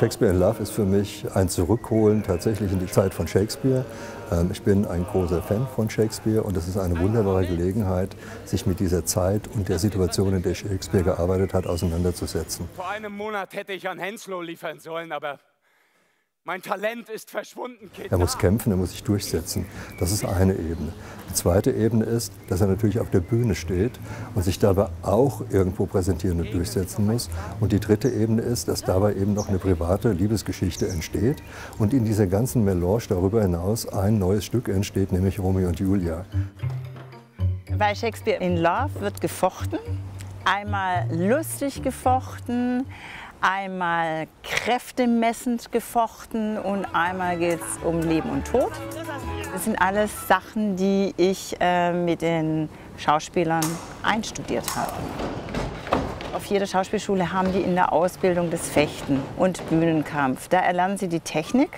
Shakespeare in Love ist für mich ein Zurückholen tatsächlich in die Zeit von Shakespeare. Ähm, ich bin ein großer Fan von Shakespeare und es ist eine wunderbare Gelegenheit, sich mit dieser Zeit und der Situation, in der Shakespeare gearbeitet hat, auseinanderzusetzen. Vor einem Monat hätte ich an Henslow liefern sollen, aber mein Talent ist verschwunden, Kid. Er muss kämpfen, er muss sich durchsetzen. Das ist eine Ebene. Die zweite Ebene ist, dass er natürlich auf der Bühne steht und sich dabei auch irgendwo präsentieren und durchsetzen muss. Und die dritte Ebene ist, dass dabei eben noch eine private Liebesgeschichte entsteht und in dieser ganzen Melange darüber hinaus ein neues Stück entsteht, nämlich Romeo und Julia. Bei Shakespeare in Love wird gefochten, einmal lustig gefochten, einmal kräftemessend gefochten und einmal geht es um Leben und Tod. Das sind alles Sachen, die ich äh, mit den Schauspielern einstudiert habe. Auf jeder Schauspielschule haben die in der Ausbildung das Fechten und Bühnenkampf. Da erlernen sie die Technik.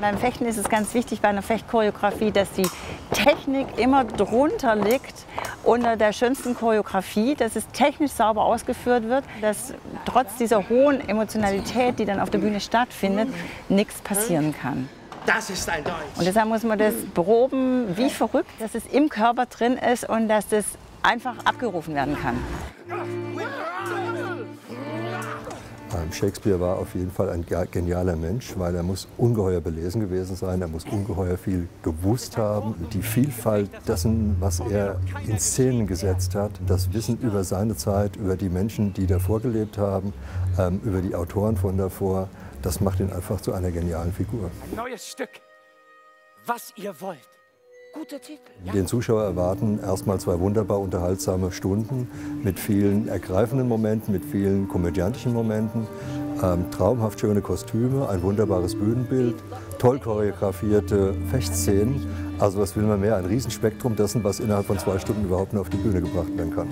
Beim Fechten ist es ganz wichtig bei einer Fechtchoreografie, dass die Technik immer drunter liegt unter der schönsten Choreografie, dass es technisch sauber ausgeführt wird, dass trotz dieser hohen Emotionalität, die dann auf der Bühne stattfindet, nichts passieren kann. Das ist ein Deutsch. Und deshalb muss man das proben wie verrückt, dass es im Körper drin ist und dass das einfach abgerufen werden kann. Shakespeare war auf jeden Fall ein genialer Mensch, weil er muss ungeheuer belesen gewesen sein, er muss ungeheuer viel gewusst haben. Die Vielfalt dessen, was er in Szenen gesetzt hat, das Wissen über seine Zeit, über die Menschen, die davor gelebt haben, ähm, über die Autoren von davor, das macht ihn einfach zu einer genialen Figur. Ein neues Stück, was ihr wollt. Guter Titel. Ja. Den Zuschauer erwarten erstmal zwei wunderbar unterhaltsame Stunden mit vielen ergreifenden Momenten, mit vielen komödiantischen Momenten, ähm, traumhaft schöne Kostüme, ein wunderbares Bühnenbild, toll choreografierte Fechtszenen. Also was will man mehr? Ein Riesenspektrum dessen, was innerhalb von zwei Stunden überhaupt nur auf die Bühne gebracht werden kann.